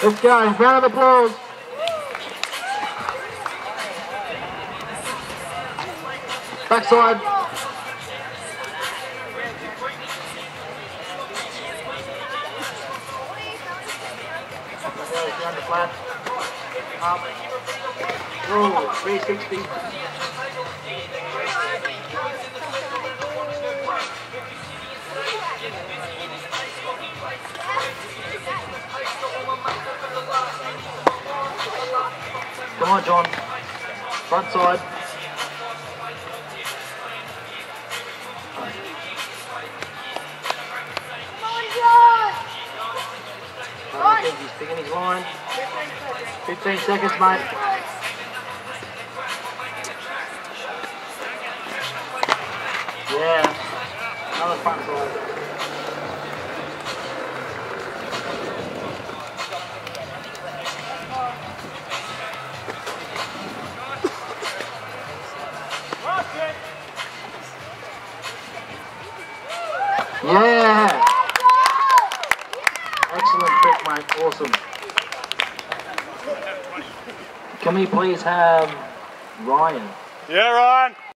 Let's go. Round of applause. Backside. Up. Whoa, 360. Come on, John. Front side. I think he's picking his line. 15 seconds, mate. Yeah. Another front side. Yeah. Excellent trick, mate. Awesome. Can we please have Ryan? Yeah, Ryan.